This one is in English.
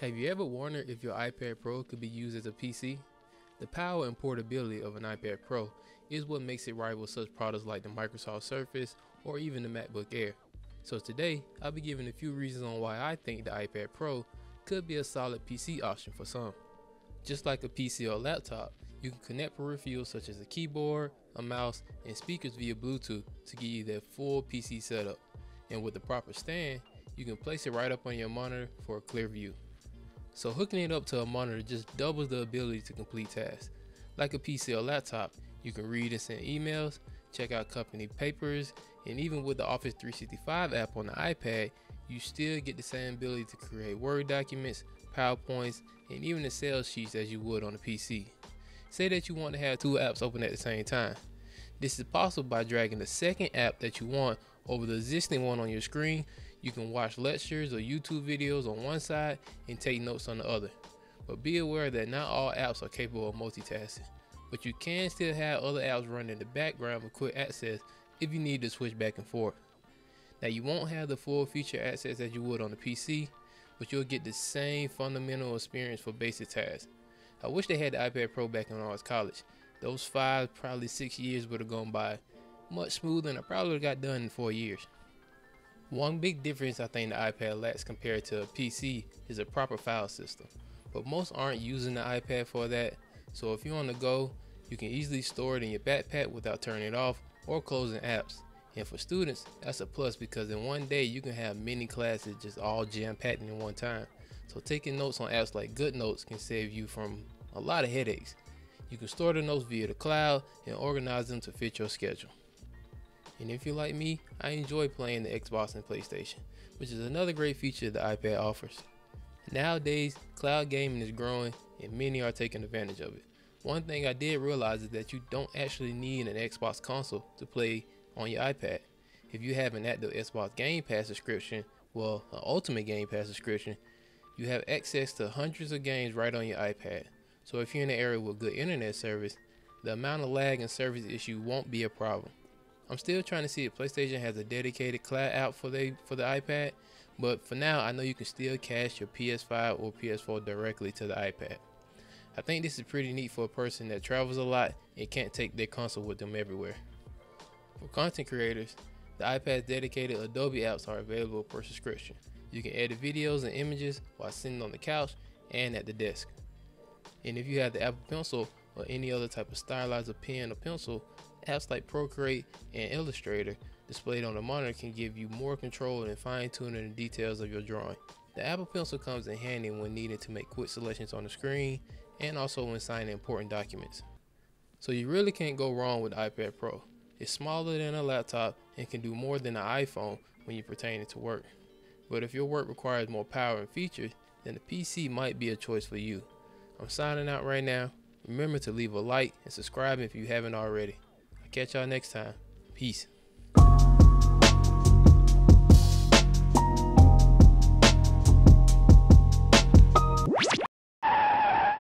Have you ever wondered if your iPad Pro could be used as a PC? The power and portability of an iPad Pro is what makes it rival such products like the Microsoft Surface or even the MacBook Air. So today, I'll be giving a few reasons on why I think the iPad Pro could be a solid PC option for some. Just like a PC or laptop, you can connect peripherals such as a keyboard, a mouse, and speakers via Bluetooth to give you that full PC setup. And with the proper stand, you can place it right up on your monitor for a clear view. So hooking it up to a monitor just doubles the ability to complete tasks. Like a PC or laptop, you can read and send emails, check out company papers, and even with the Office 365 app on the iPad, you still get the same ability to create Word documents, PowerPoints, and even the sales sheets as you would on a PC. Say that you want to have two apps open at the same time. This is possible by dragging the second app that you want over the existing one on your screen. You can watch lectures or YouTube videos on one side and take notes on the other. But be aware that not all apps are capable of multitasking. But you can still have other apps running in the background for quick access if you need to switch back and forth. Now you won't have the full feature access as you would on the PC, but you'll get the same fundamental experience for basic tasks. I wish they had the iPad Pro back when I was college. Those five, probably six years would have gone by much smoother and I probably got done in four years. One big difference I think the iPad lacks compared to a PC is a proper file system, but most aren't using the iPad for that. So if you're on the go, you can easily store it in your backpack without turning it off or closing apps. And for students, that's a plus because in one day you can have many classes just all jam packed in one time. So taking notes on apps like GoodNotes can save you from a lot of headaches. You can store the notes via the cloud and organize them to fit your schedule. And if you're like me, I enjoy playing the Xbox and PlayStation, which is another great feature the iPad offers. Nowadays, cloud gaming is growing and many are taking advantage of it. One thing I did realize is that you don't actually need an Xbox console to play on your iPad. If you have an active Xbox Game Pass subscription, well, an Ultimate Game Pass subscription, you have access to hundreds of games right on your iPad. So if you're in an area with good internet service, the amount of lag and service issue won't be a problem. I'm still trying to see if PlayStation has a dedicated cloud app for the for the iPad, but for now I know you can still cache your PS5 or PS4 directly to the iPad. I think this is pretty neat for a person that travels a lot and can't take their console with them everywhere. For content creators, the iPad's dedicated Adobe apps are available per subscription. You can edit videos and images while sitting on the couch and at the desk. And if you have the Apple Pencil or any other type of stylizer pen or pencil, apps like Procreate and Illustrator displayed on the monitor can give you more control and fine tuning the details of your drawing. The Apple Pencil comes in handy when needed to make quick selections on the screen and also when signing important documents. So you really can't go wrong with iPad Pro. It's smaller than a laptop and can do more than an iPhone when you pertain it to work. But if your work requires more power and features, then the PC might be a choice for you. I'm signing out right now. Remember to leave a like and subscribe if you haven't already. Catch y'all next time. Peace.